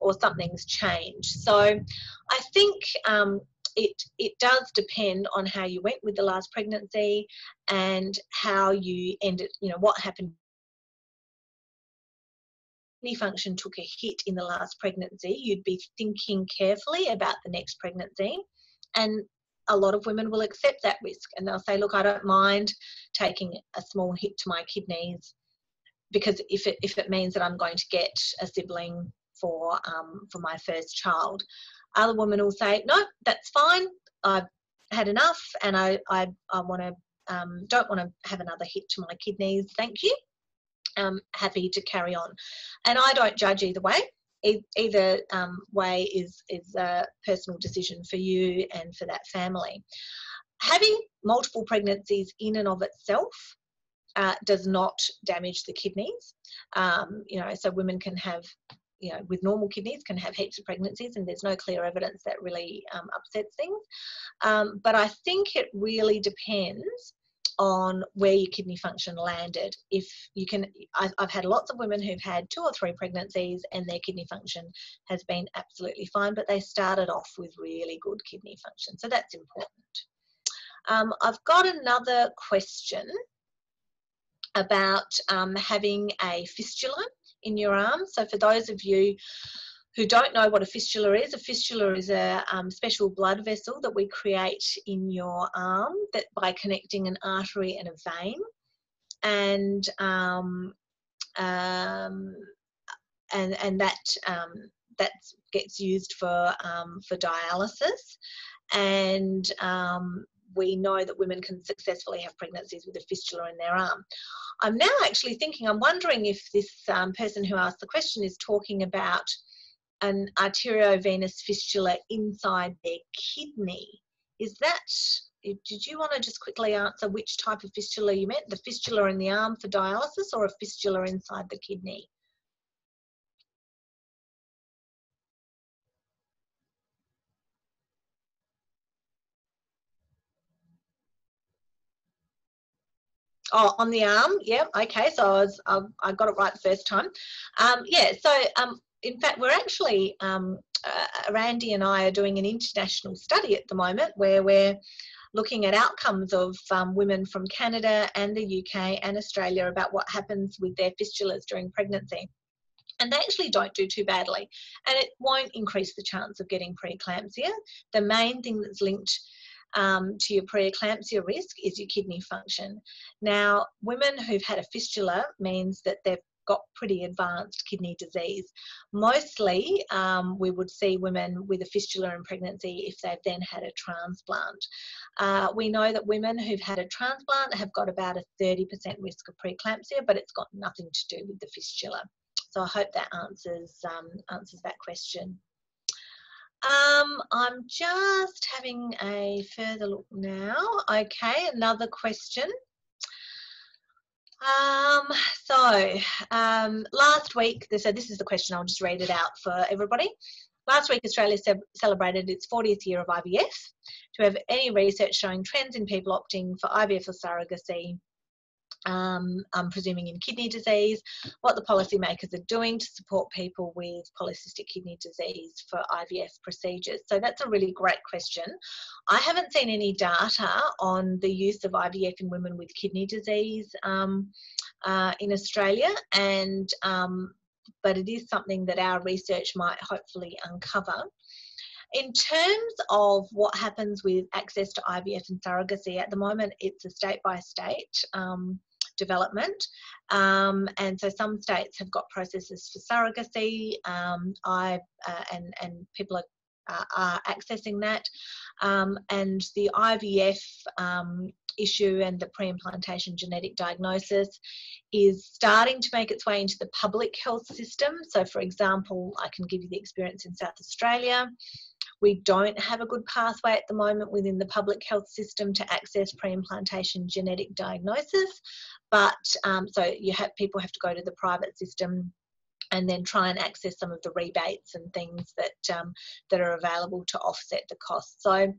or something's changed. So I think um, it it does depend on how you went with the last pregnancy and how you ended you know what happened kidney function took a hit in the last pregnancy you'd be thinking carefully about the next pregnancy and a lot of women will accept that risk and they'll say look i don't mind taking a small hit to my kidneys because if it if it means that i'm going to get a sibling for um, for my first child Other women will say, no, that's fine. I've had enough and I, I, I want to, um, don't want to have another hit to my kidneys. Thank you. I'm happy to carry on. And I don't judge either way. either um, way is, is a personal decision for you and for that family. Having multiple pregnancies in and of itself uh, does not damage the kidneys. Um, you know, so women can have, you know, with normal kidneys can have heaps of pregnancies, and there's no clear evidence that really um, upsets things. Um, but I think it really depends on where your kidney function landed. If you can, I've, I've, had lots of women who've had two or three pregnancies and their kidney function has been absolutely fine, but they started off with really good kidney function. So that's important. Um, I've got another question about um, having a fistula in your arm. So for those of you who don't know what a fistula is, a fistula is a um, special blood vessel that we create in your arm that by connecting an artery and a vein. And um, um, and and that um, that gets used for um, for dialysis, and um, we know that women can successfully have pregnancies with a fistula in their arm. I'm now actually thinking, I'm wondering if this person who asked the question is talking about an arteriovenous fistula inside their kidney. Is that, did you want to just quickly answer which type of fistula you meant? The fistula in the arm for dialysis or a fistula inside the kidney? Oh, on the arm. Yeah. Okay. So I was, I, I got it right the first time. Um, yeah. So, um, in fact, we're actually, um, uh, Erandi and I are doing an international study at the moment where we're looking at outcomes of um, women from Canada and the UK and Australia about what happens with their fistulas during pregnancy. And they actually don't do too badly. And it won't increase the chance of getting preeclampsia. The main thing that's linked um, to your preeclampsia risk is your kidney function. Now, women who've had a fistula means that they've got pretty advanced kidney disease. Mostly, um, we would see women with a fistula in pregnancy if they've then had a transplant. Uh, we know that women who've had a transplant have got about a 30% risk of preeclampsia, but it's got nothing to do with the fistula. So I hope that answers um, answers that question. Um, I'm just having a further look now. Okay, another question. Um, so um, last week, so this is the question, I'll just read it out for everybody. Last week, Australia celebrated its 40th year of IVF. Do we have any research showing trends in people opting for IVF or surrogacy um, I'm presuming in kidney disease, what the policymakers are doing to support people with polycystic kidney disease for IVF procedures. So that's a really great question. I haven't seen any data on the use of IVF in women with kidney disease um, uh, in Australia, and um, but it is something that our research might hopefully uncover. In terms of what happens with access to IVF and surrogacy, at the moment it's a state by state um, development. Um, and so some states have got processes for surrogacy. Um, I uh, and and people are uh, are accessing that. Um, and the IVF um, issue and the pre-implantation genetic diagnosis is starting to make its way into the public health system. So for example, I can give you the experience in South Australia. We don't have a good pathway at the moment within the public health system to access pre-implantation genetic diagnosis, but um, so you have people have to go to the private system and then try and access some of the rebates and things that um, that are available to offset the cost. So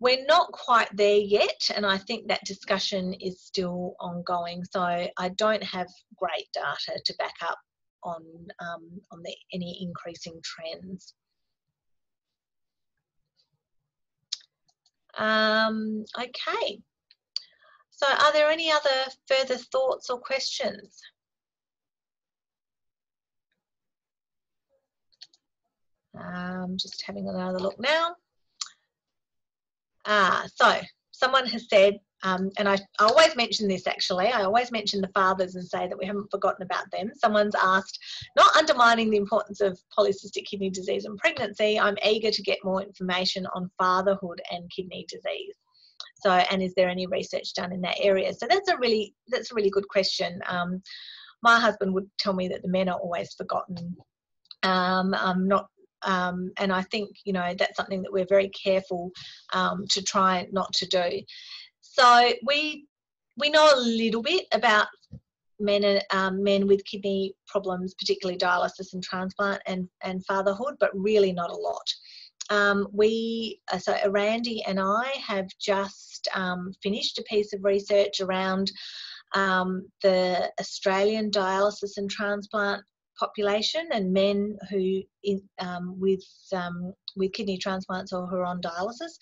we're not quite there yet, and I think that discussion is still ongoing. So I don't have great data to back up on um, on the, any increasing trends. Um, okay. So are there any other further thoughts or questions? Um, just having another look now. Ah, so someone has said um, and I, I, always mention this actually, I always mention the fathers and say that we haven't forgotten about them. Someone's asked, not undermining the importance of polycystic kidney disease and pregnancy, I'm eager to get more information on fatherhood and kidney disease. So, and is there any research done in that area? So that's a really, that's a really good question. Um, my husband would tell me that the men are always forgotten. Um, I'm not um, and I think you know that's something that we're very careful um, to try not to do. So we we know a little bit about men um, men with kidney problems, particularly dialysis and transplant and and fatherhood, but really not a lot. Um, we uh, so Erandi and I have just um, finished a piece of research around um, the Australian dialysis and transplant population and men who in, um, with um, with kidney transplants or who are on dialysis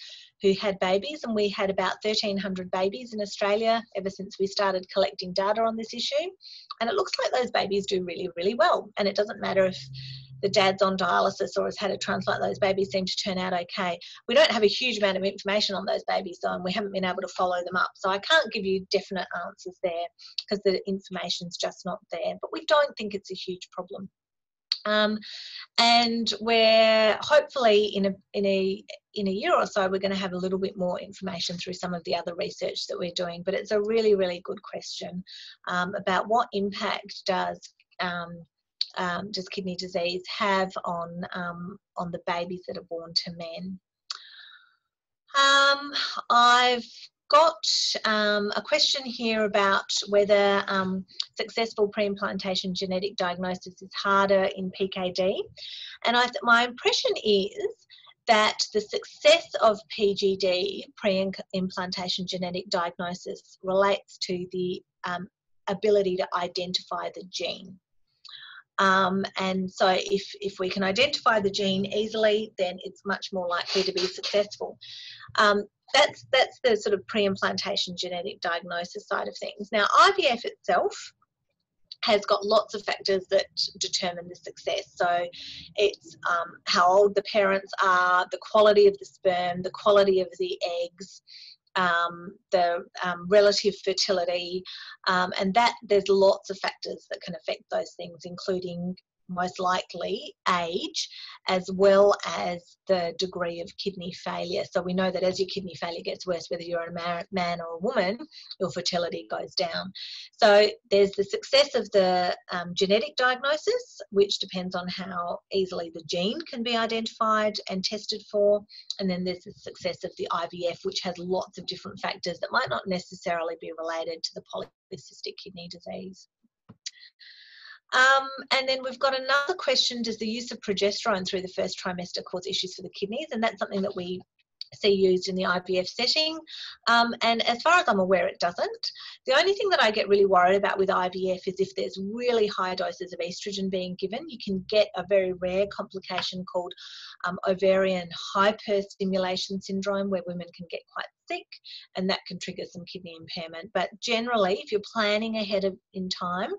who had babies and we had about 1300 babies in Australia ever since we started collecting data on this issue. And it looks like those babies do really really well and it doesn't matter if the dad's on dialysis or has had a transplant, those babies seem to turn out okay. We don't have a huge amount of information on those babies though, and we haven't been able to follow them up. So I can't give you definite answers there because the information's just not there. But we don't think it's a huge problem. Um, and we're hopefully in a in a in a year or so we're going to have a little bit more information through some of the other research that we're doing but it's a really really good question um, about what impact does um, um, does kidney disease have on um, on the babies that are born to men. Um, I've got um, a question here about whether um, successful pre-implantation genetic diagnosis is harder in PKD, and I my impression is that the success of PGD, pre-implantation genetic diagnosis, relates to the um, ability to identify the gene. Um, and so if, if we can identify the gene easily, then it's much more likely to be successful. Um, that's, that's the sort of pre-implantation genetic diagnosis side of things. Now, IVF itself has got lots of factors that determine the success. So it's um, how old the parents are, the quality of the sperm, the quality of the eggs, um, the um, relative fertility, um, and that there's lots of factors that can affect those things, including most likely age as well as the degree of kidney failure. So we know that as your kidney failure gets worse, whether you're a man or a woman, your fertility goes down. So there's the success of the um, genetic diagnosis, which depends on how easily the gene can be identified and tested for. And then there's the success of the IVF, which has lots of different factors that might not necessarily be related to the polycystic kidney disease. Um, and then we've got another question, does the use of progesterone through the first trimester cause issues for the kidneys? And that's something that we see used in the IVF setting. Um, and as far as I'm aware, it doesn't. The only thing that I get really worried about with IVF is if there's really high doses of estrogen being given, you can get a very rare complication called um, ovarian hyperstimulation syndrome, where women can get quite sick and that can trigger some kidney impairment. But generally, if you're planning ahead of in time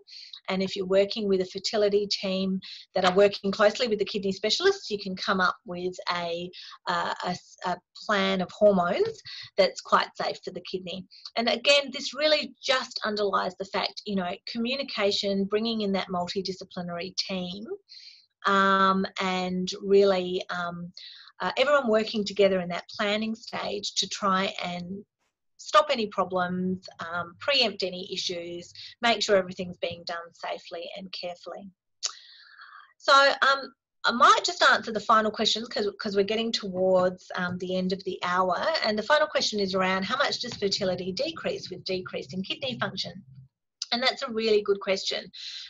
and if you're working with a fertility team that are working closely with the kidney specialists, you can come up with a, uh, a, a plan of hormones that's quite safe for the kidney. And again, this really just underlies the fact, you know, communication, bringing in that multidisciplinary team um, and really um, uh, everyone working together in that planning stage to try and stop any problems, um, preempt any issues, make sure everything's being done safely and carefully. So um, I might just answer the final questions because we're getting towards um, the end of the hour. And the final question is around how much does fertility decrease with decrease in kidney function? And that's a really good question,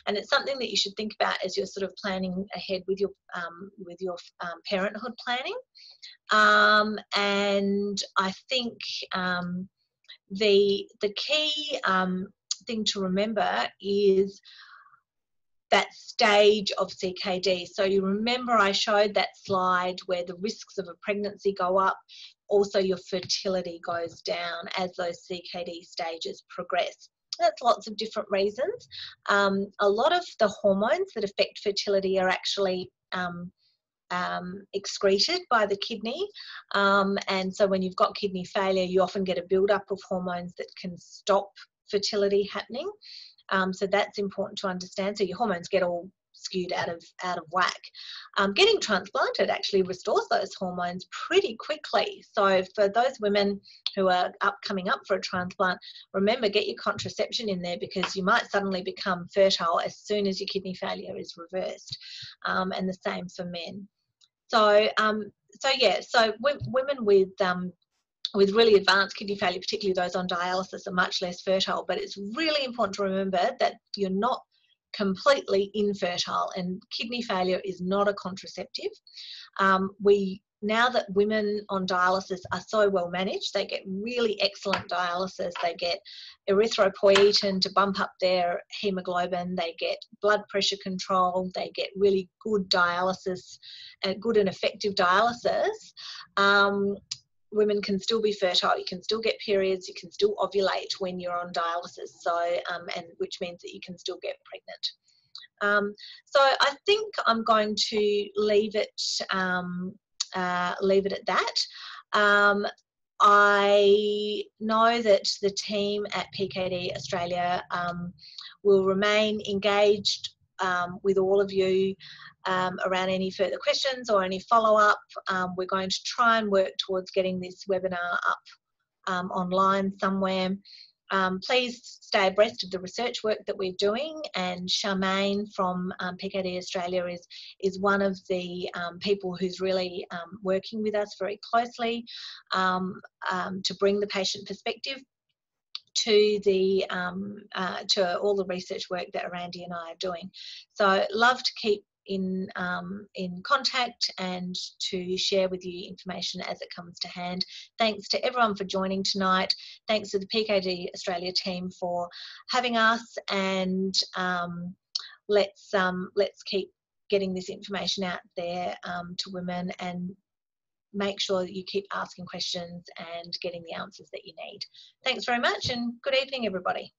and it's something that you should think about as you're sort of planning ahead with your um, with your um, parenthood planning. Um, and I think um, the the key um, thing to remember is that stage of CKD. So you remember I showed that slide where the risks of a pregnancy go up, also your fertility goes down as those CKD stages progress. That's lots of different reasons. Um, a lot of the hormones that affect fertility are actually um, um, excreted by the kidney. Um, and so when you've got kidney failure, you often get a buildup of hormones that can stop fertility happening. Um, so that's important to understand. So your hormones get all skewed out of out of whack. Um, getting transplanted actually restores those hormones pretty quickly. So for those women who are up coming up for a transplant, remember get your contraception in there because you might suddenly become fertile as soon as your kidney failure is reversed, um, and the same for men. So um, so yeah, so women with um, with really advanced kidney failure, particularly those on dialysis, are much less fertile. But it's really important to remember that you're not completely infertile, and kidney failure is not a contraceptive. Um, we now that women on dialysis are so well managed, they get really excellent dialysis. They get erythropoietin to bump up their hemoglobin. They get blood pressure control. They get really good dialysis, uh, good and effective dialysis. Um, women can still be fertile. You can still get periods. You can still ovulate when you're on dialysis. So, um, and which means that you can still get pregnant. Um, so I think I'm going to leave it um, uh, leave it at that. Um, I know that the team at PKD Australia um, will remain engaged um, with all of you um, around any further questions or any follow up. Um, we're going to try and work towards getting this webinar up um, online somewhere. Um, please stay abreast of the research work that we're doing and Charmaine from um, PKD Australia is, is one of the um, people who's really working with us very closely to bring the patient perspective to the um, uh, to all the research work that Erandi and I are doing. So love to keep in um, in contact and to share with you information as it comes to hand. Thanks to everyone for joining tonight. Thanks to the PKD Australia team for having us, and um, let's um, let's keep getting this information out there um, to women and make sure that you keep asking questions and getting the answers that you need. Thanks very much and good evening everybody.